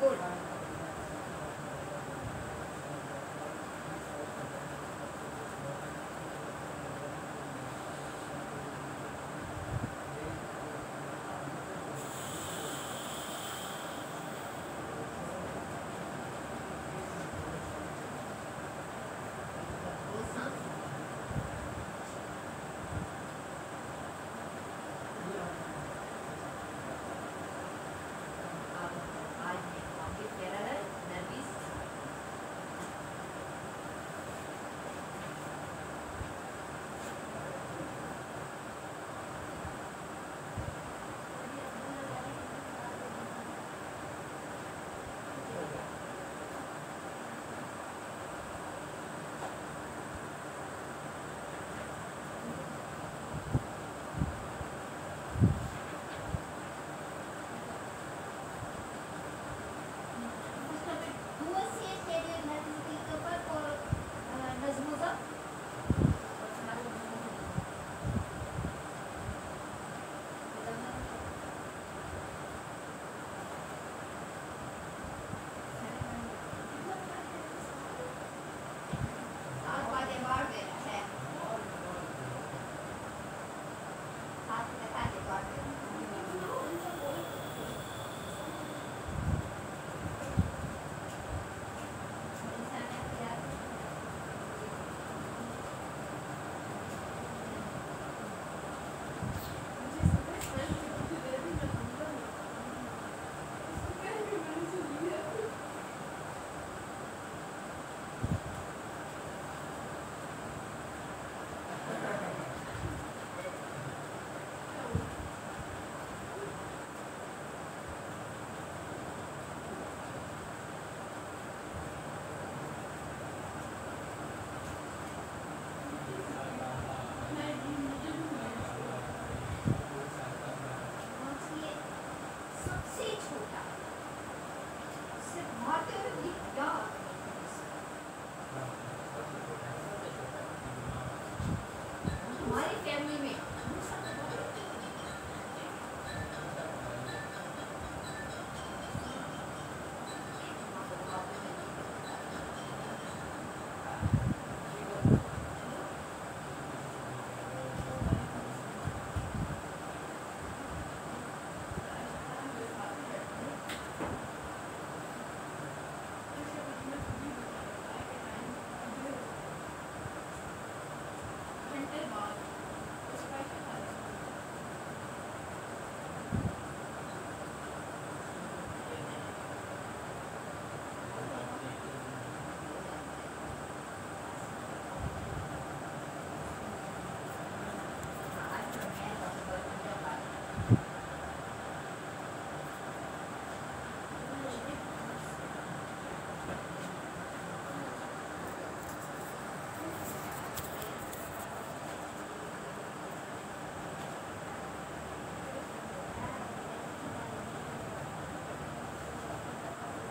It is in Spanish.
fútbol.